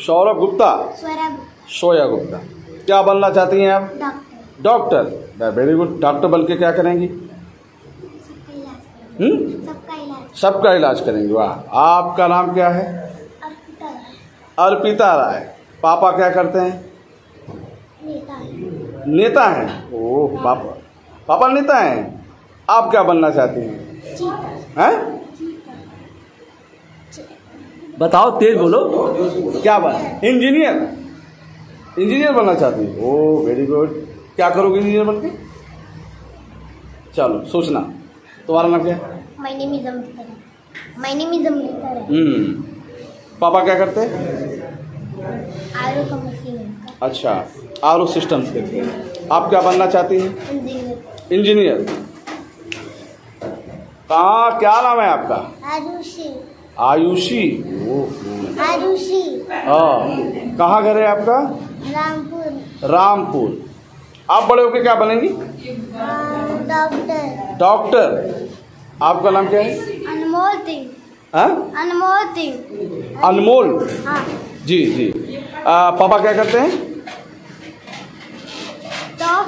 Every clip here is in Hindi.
सौरभ गुप्ता। सोया गुप्ता क्या बनना चाहती हैं आप? Doctor. Doctor. Very good doctor बन के क्या करेंगी? सबका इलाज हम्म? सबका इलाज करेंगी। वाह। आपका नाम क्या है? अर्पिता है, अर्पिता राय। पापा क्या करते हैं? नेता है। नेता हैं? ओह पापा। पापा नेता हैं? आप क्या बनना चाहते हैं? हैं? बताओ तेज बोलो। क्या बन इंजीनियर। इंजीनियर बनना चाहती हैं? ओह वेरी गुड क्या करोगे इंजीनियर बन के चलो सोचना। तुम्हारा नाम क्या है? My name is Amrita my name is Amrita पापा क्या करते हैं आरो का मशीन है उनका अच्छा आर ओ सिस्टम देखते हैं आप क्या बनना चाहती हैं? इंजीनियर इंजीनियर कहाँ क्या नाम है आपका? आयुषी। आयुषी। हाँ। कहाँ घर है आपका? रामपुर। रामपुर। आप बड़े होके क्या बनेंगी? डॉक्टर। डॉक्टर। आपका नाम क्या है? अनमोल सिंह। हाँ? अनमोल सिंह। अनमोल। हाँ। जी जी। आ, पापा क्या करते हैं? टॉप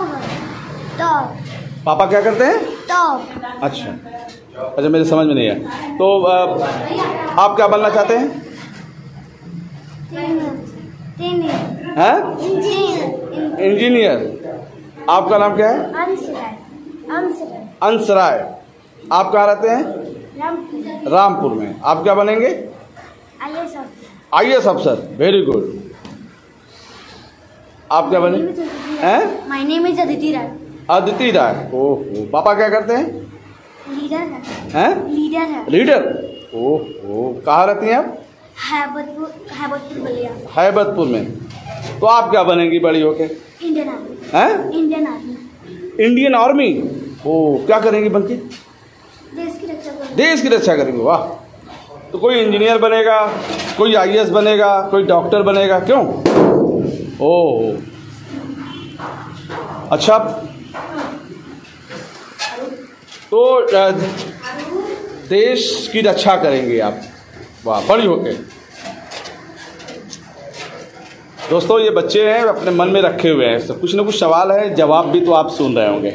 टॉप पापा क्या करते हैं? टॉप अच्छा। अच्छा मेरे समझ में नहीं है तो आ, आप क्या बनना चाहते हैं? हैं? इंजीनियर आपका नाम क्या है? अंश राय आप कहाँ रहते हैं? रामपुर में। आप क्या बनेंगे? आइए सब आई एस अफसर वेरी गुड आप क्या बने? हैं? My name is Aditi Rai Aditi Rai oh पापा क्या करते हैं? लीडर है. हैं? लीडर है. लीडर ओह कहाँ रहती हैं आप? हैबतपुर हैबतपुर बलिया. हैबतपुर में। तो आप क्या बनेंगी बड़ी होके इंडियन आर्मी हैं? Indian army Indian army oh क्या करेंगी बन के देश की रक्षा कर देश की रक्षा करेंगे वाह। तो कोई इंजीनियर बनेगा कोई आईएएस बनेगा कोई डॉक्टर बनेगा क्यों? ओह। अच्छा। तो देश की रक्षा करेंगे आप। वाह, बड़ी होके दोस्तों, ये बच्चे हैं, अपने मन में रखे हुए हैं। सब कुछ ना कुछ सवाल है, जवाब भी तो आप सुन रहे होंगे।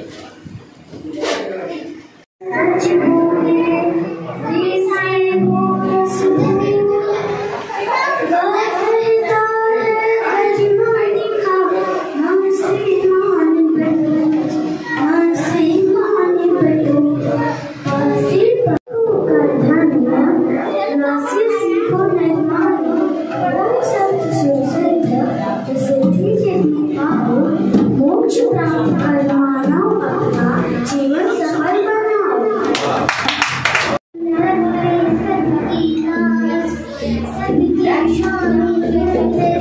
Mommy,